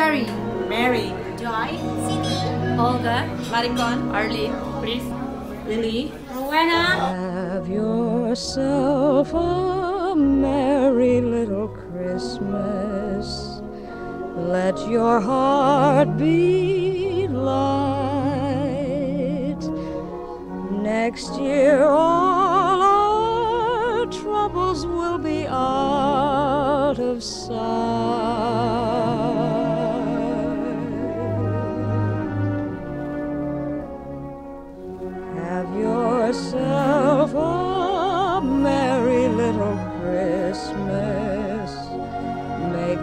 Cherry, Mary, Joy, Cindy, Olga, Maricon, Arlene, Pris, Lily, Rowena, Have yourself a merry little Christmas. Let your heart be light. Next year,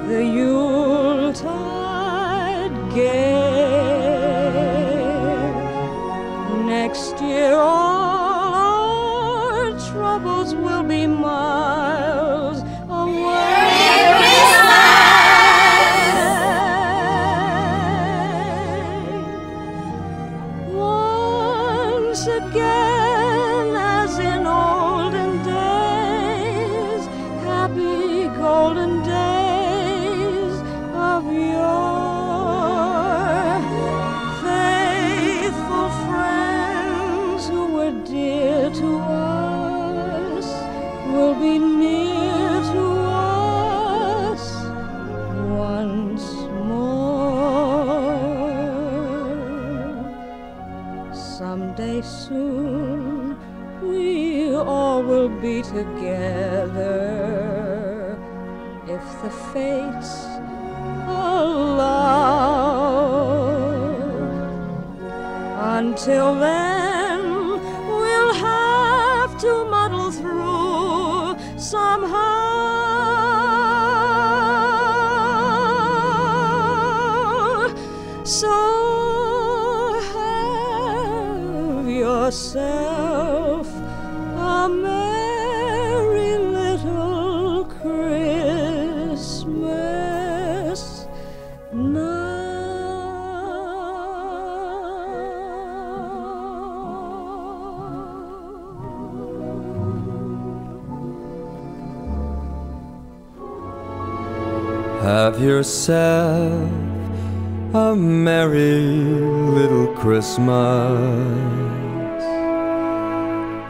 the Yuletide gay. Next year, Someday soon we all will be together if the fates allow. Until then, we'll have to muddle through somehow. Yourself a merry little Christmas Have yourself a merry little Christmas.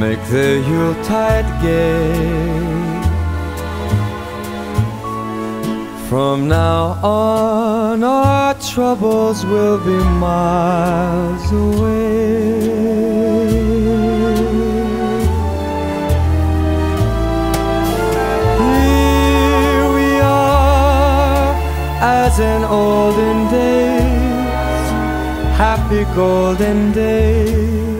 Make the Yuletide gay. From now on, our troubles will be miles away. Here we are, as in olden days, happy golden days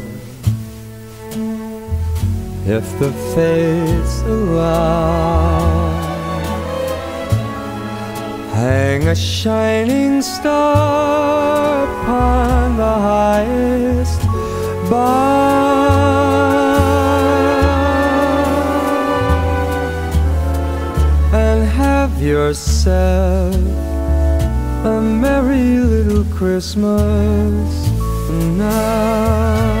if the fates allow. Hang a shining star upon the highest bough and have yourself a merry little Christmas now.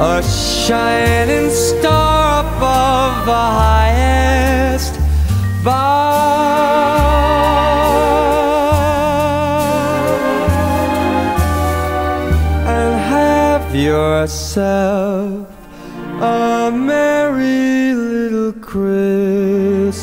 a shining star above the highest bough and have yourself a merry little Christmas.